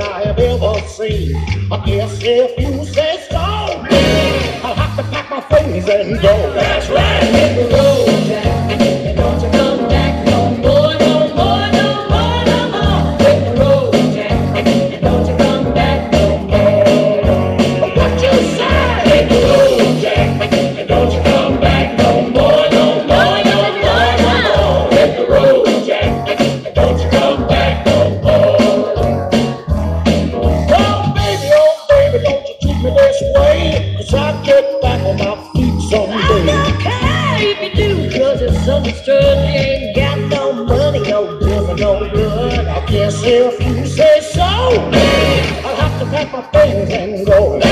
I have ever seen. I guess if you say so, I'll have to pack my things and go. That's right, hit the road. on my feet someday. I don't care if you do, cause if something you ain't got no money, no dinner, no blood. I guess if you say so, I'll have to pack my things and go.